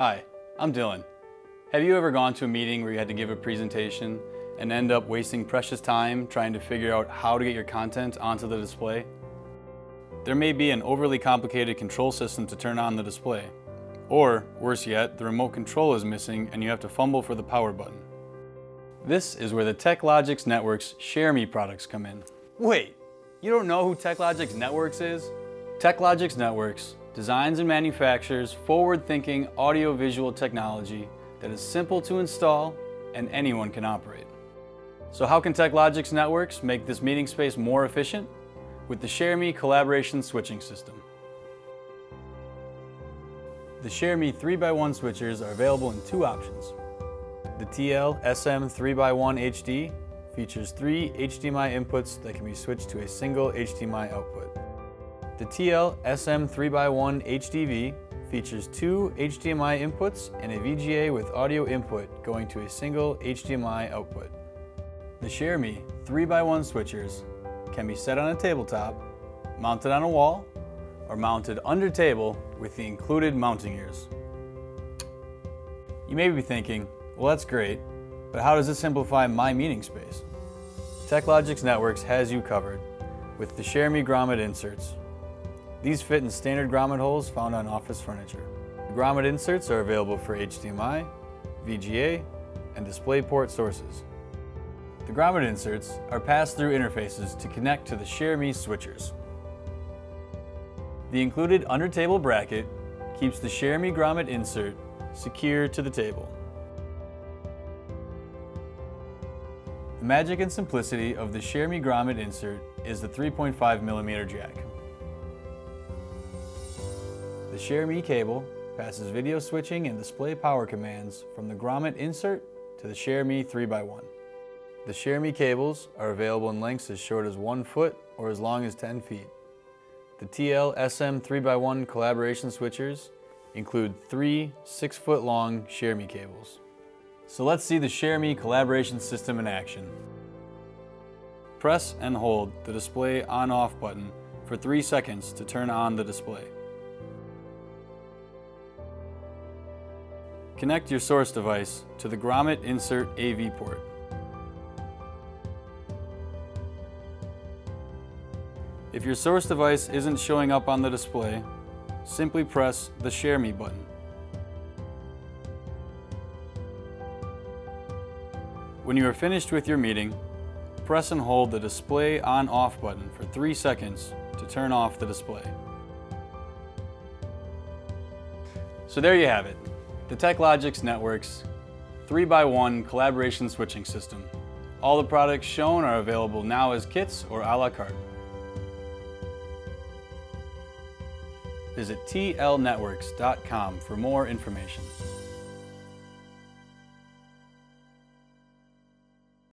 Hi, I'm Dylan. Have you ever gone to a meeting where you had to give a presentation and end up wasting precious time trying to figure out how to get your content onto the display? There may be an overly complicated control system to turn on the display. Or, worse yet, the remote control is missing and you have to fumble for the power button. This is where the TechLogix Networx ShareMe products come in. Wait, you don't know who TechLogix Networx is? TechLogix Networx designs and manufactures forward-thinking audio-visual technology that is simple to install and anyone can operate. So how can TechLogix Networx make this meeting space more efficient? With the ShareMe collaboration switching system. The ShareMe 3x1 switchers are available in two options. The TL SM 3x1 HD features three HDMI inputs that can be switched to a single HDMI output. The TL SM 3x1 HDV features two HDMI inputs and a VGA with audio input going to a single HDMI output. The ShareMe 3x1 switchers can be set on a tabletop, mounted on a wall, or mounted under table with the included mounting ears. You may be thinking, well that's great, but how does this simplify my meeting space? TechLogix Networx has you covered with the ShareMe grommet inserts. These fit in standard grommet holes found on office furniture. The grommet inserts are available for HDMI, VGA, and DisplayPort sources. The grommet inserts are pass-through interfaces to connect to the ShareMe switchers. The included under-table bracket keeps the ShareMe grommet insert secure to the table. The magic and simplicity of the ShareMe grommet insert is the 3.5mm jack. The ShareMe cable passes video switching and display power commands from the grommet insert to the ShareMe 3x1. The ShareMe cables are available in lengths as short as 1 foot or as long as 10 feet. The TL SM 3x1 collaboration switchers include three 6 foot long ShareMe cables. So let's see the ShareMe collaboration system in action. Press and hold the display on-off button for 3 seconds to turn on the display. Connect your source device to the grommet insert AV port. If your source device isn't showing up on the display, simply press the Share Me button. When you are finished with your meeting, press and hold the Display On-Off button for 3 seconds to turn off the display. So there you have it, the TechLogix Networx 3x1 collaboration switching system. All the products shown are available now as kits or a la carte. Visit tlnetworks.com for more information.